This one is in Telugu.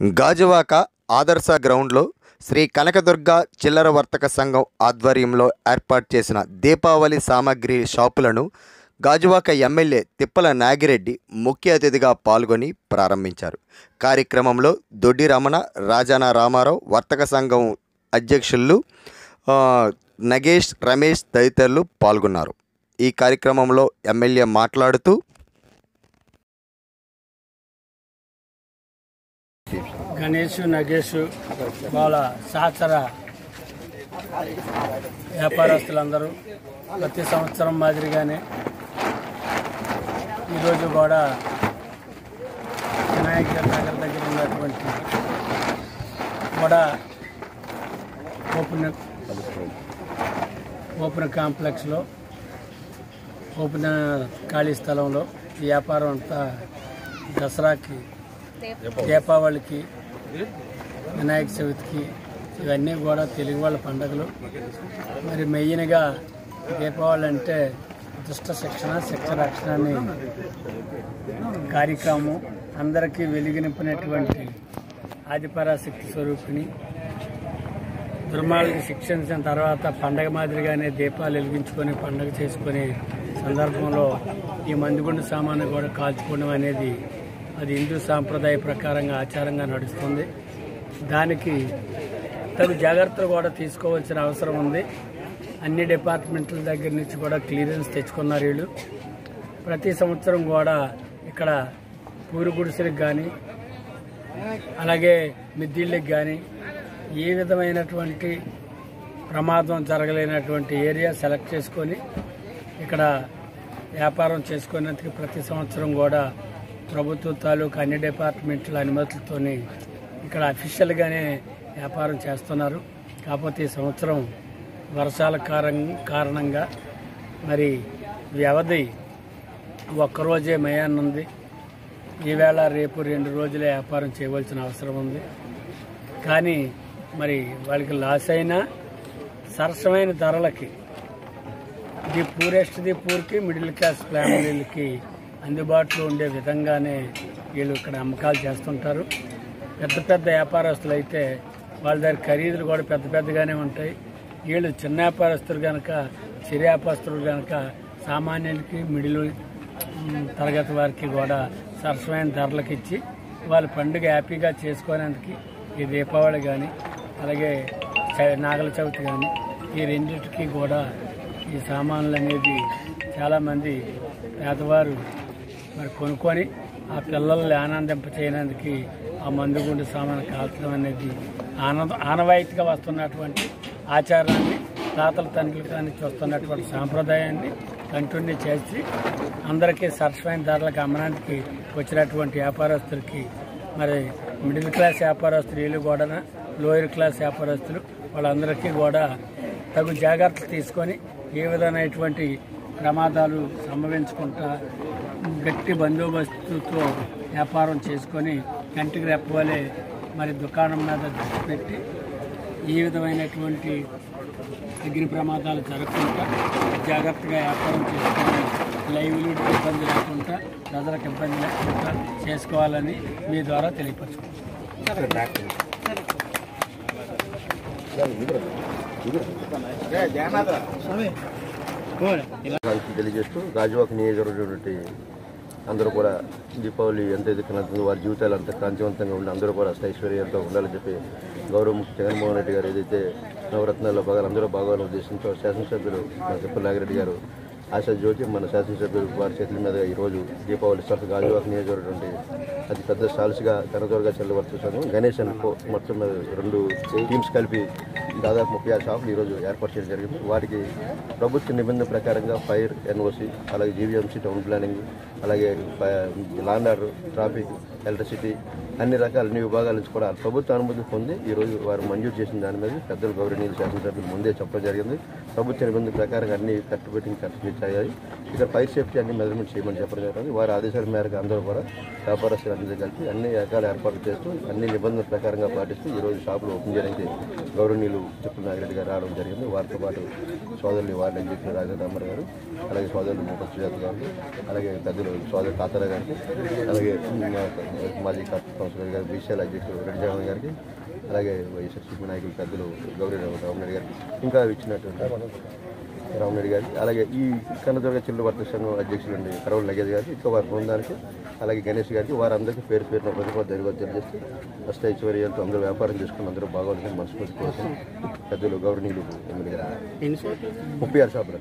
గాజువాక ఆదర్శ గ్రౌండ్లో శ్రీ కనకదుర్గ చిల్లర వర్తక సంఘం ఆధ్వర్యంలో ఏర్పాటు చేసిన దీపావళి సామాగ్రి షాపులను గాజువాక ఎమ్మెల్యే తిప్పల నాగిరెడ్డి ముఖ్య అతిథిగా పాల్గొని ప్రారంభించారు. కార్యక్రమంలో దొడ్డి రమణ రాజాన రామారావు వర్తక సంఘం అధ్యక్షులు నగేష్ రమేష్ తదితరులు పాల్గొన్నారు. ఈ కార్యక్రమంలో ఎమ్మెల్యే మాట్లాడుతూ గణేష్ నగేష్ వాళ్ళ సహచర వ్యాపారస్తులందరూ ప్రతి సంవత్సరం మాదిరిగానే ఈరోజు కూడా వినాయక నగర్ దగ్గర ఉన్నటువంటి కూడా ఓపెన్ ఓపెన్ కాంప్లెక్స్లో ఓపెన్ ఖాళీ స్థలంలో ఈ వ్యాపారం అంతా దసరాకి దీపావళికి వినాయక చవితికి ఇవన్నీ కూడా తెలుగు వాళ్ళ పండుగలు. మరి మెయిన్గా దీపావళి అంటే దుష్ట శిక్షణ శిక్ష రక్షణ అనే కార్యక్రమం అందరికీ వెలిగినిపినటువంటి ఆదిపరాశక్తి స్వరూపిణి. దుర్మార్గ శిక్షించిన తర్వాత పండగ మాదిరిగానే దీపాలు వెలిగించుకొని పండగ చేసుకునే సందర్భంలో ఈ మందుగుండు సామాను కూడా కాల్చుకోవడం అనేది అది హిందూ సాంప్రదాయ ప్రకారంగా ఆచారంగా నడుస్తుంది. దానికి తగు జాగ్రత్తలు కూడా తీసుకోవాల్సిన అవసరం ఉంది. అన్ని డిపార్ట్మెంట్ల దగ్గర నుంచి కూడా క్లియరెన్స్ తెచ్చుకున్నారు వీళ్ళు. ప్రతి సంవత్సరం కూడా ఇక్కడ పూరి గుడిసెలకు కానీ అలాగే మిద్దిళ్ళకి కానీ ఏ విధమైనటువంటి ప్రమాదం జరగలేనటువంటి ఏరియా సెలెక్ట్ చేసుకొని ఇక్కడ వ్యాపారం చేసుకునేందుకు ప్రతి సంవత్సరం కూడా ప్రభుత్వ తాలూకా అన్ని డిపార్ట్మెంట్ల అనుమతులతోని ఇక్కడ అఫీషియల్గానే వ్యాపారం చేస్తున్నారు. కాకపోతే ఈ సంవత్సరం వర్షాల కారం కారణంగా మరి వ్యవధి ఒక్కరోజే మయాన్నుంది ఈవేళ రేపు రెండు రోజులే వ్యాపారం చేయవలసిన అవసరం ఉంది. కానీ మరి వాళ్ళకి లాస్ అయినా సరసమైన ధరలకి ది పూరెస్ట్ ది పూర్కి మిడిల్ క్లాస్ ఫ్యామిలీలకి అందుబాటులో ఉండే విధంగానే వీళ్ళు ఇక్కడ అమ్మకాలు చేస్తుంటారు. పెద్ద పెద్ద వ్యాపారస్తులు అయితే వాళ్ళ దగ్గర ఖరీదులు కూడా పెద్ద పెద్దగానే ఉంటాయి. వీళ్ళు చిన్న వ్యాపారస్తులు కనుక చిరు వ్యాపారస్తులు కనుక సామాన్యులకి మిడిల్ తరగతి వారికి కూడా సరసమైన ధరలకు ఇచ్చి వాళ్ళ పండుగ హ్యాపీగా చేసుకోవడానికి ఈ దీపావళి కానీ అలాగే చ- నాగల చవితి కానీ ఈ రెండింటికి కూడా ఈ సామాన్లు అనేది చాలామంది పేదవారు మరి కొనుక్కొని ఆ పిల్లల్ని ఆనందింప చేయడానికి ఆ మందుగుండు సామాను కాల్చడం అనేది ఆనంద ఆనవాయితీగా వస్తున్నటువంటి ఆచారాన్ని తాతల తండ్రులు కానీ చూస్తున్నటువంటి సాంప్రదాయాన్ని కంటిన్యూ చేసి అందరికీ సరసమైన ధరలకు అమ్మడానికి వచ్చినటువంటి వ్యాపారస్తులకి మరి మిడిల్ క్లాస్ వ్యాపారస్తులు వీళ్ళు కూడా లోయర్ క్లాస్ వ్యాపారస్తులు వాళ్ళందరికీ కూడా తగు జాగ్రత్తలు తీసుకొని ఏ విధమైనటువంటి ప్రమాదాలు సంభవించకుండా గట్టి బందోబస్తుతో వ్యాపారం చేసుకొని కంటికి రెప్పవలే మరి దుకాణం మీద దృష్టి పెట్టి ఈ విధమైనటువంటి అగ్ని ప్రమాదాలు జరగకుండా జాగ్రత్తగా వ్యాపారం చేసుకొని లైవ్లీడ్ ఇబ్బంది లేకుండా ప్రజలకు ఇబ్బంది లేకుండా చేసుకోవాలని మీ ద్వారా తెలియపరచుకుంటున్నాను. తెలియజేస్తూ గాజువాక నియోజకవర్గం అందరూ కూడా దీపావళి ఎంత ఎదుర్కొన్నదో వారి జీవితాలు అంత కాంతివంతంగా ఉండి అందరూ కూడా అష్టైశ్వర్యంతో ఉండాలని చెప్పి గౌరవ ముఖ్య జగన్మోహన్ రెడ్డి గారు ఏదైతే నవరత్నాల్లో భాగాలు అందరూ భాగాల ఉద్దేశంతో శాసనసభ్యులు మన తిప్పల నాగిరెడ్డి గారు ఆశా జ్యోతి మన శాసనసభ్యులు వారి చేతుల మీద ఈరోజు దీపావళి స్టార్ట్ గాజువాక నియోజకవర్గం అతి పెద్ద సాల్స్గా కనదోరగా చెల్లవరుస్తున్నాము గణేష్ అండ్ మొత్తం రెండు టీమ్స్ కలిపి దాదాపు ముప్పై ఆరు షాపులు ఈరోజు ఏర్పాటు చేయడం జరిగింది. వాటికి ప్రభుత్వ నిబంధన ప్రకారంగా ఫైర్ ఎన్ఓసి అలాగే జీవీఎంసీ టౌన్ ప్లానింగ్ అలాగే law and order traffic electricity అన్ని రకాల అన్ని విభాగాల నుంచి కూడా ప్రభుత్వ అనుమతి పొంది ఈరోజు వారు మంజూరు చేసిన దాని మీద పెద్దలు గౌరవనీయులు శాసనసభ్యులు ముందే చెప్పడం జరిగింది. ప్రభుత్వ నిబంధన ప్రకారం అన్ని కట్టుబెట్టి కట్టుబెట్టాయి ఇక్కడ ఫైర్ సేఫ్టీ అన్ని మెజర్మెంట్ చేయమని చెప్పడం జరిగింది. వారి ఆదేశాల మేరకు అందరూ కూడా వ్యాపారస్తులు అందరూ కలిపి అన్ని రకాల ఏర్పాట్లు చేస్తూ అన్ని నిబంధనల ప్రకారంగా పాటిస్తూ ఈరోజు షాపులు ఓపెన్ చేయడానికి గౌరవనీయులు చెప్పుల నాగిరెడ్డి గారు రావడం జరిగింది. వారితో పాటు సోదరులు వార్డు అధ్యక్షులు రాజేంద్ర గారు అలాగే సోదరులు మోహన్ సుజాత గారు అలాగే పెద్దలు సోదరు తాతారా గారికి అలాగే మాజీ కౌన్సిలర్ గారు బీసీఎల్ అధ్యక్షులు రెడ్డి గారికి అలాగే వైఎస్ఆర్సీపీ నాయకులు పెద్దలు గౌరీ రామరెడ్డి గారికి ఇంకా ఇచ్చినటువంటి రామరెడ్డి గారికి అలాగే ఈ కన్నదుర్గ చిల్లు వర్త సంఘం అధ్యక్షులు అండి కరవల్ నగేష్ గారికి ఇంకా వారి బృందానికి అలాగే గణేష్ గారికి వారందరికీ పేరు పేరున ప్రతిపాద ధన్యవాదాలు తెలియజేస్తూ అష్టైశ్వర్యాలతో అందరూ వ్యాపారం చేసుకుని అందరూ బాగోవాలని మనస్ఫూర్తి కోసం పెద్దలు గౌరవనీయులు ఎమ్మెల్యే ముప్పై ఆరు షాపులు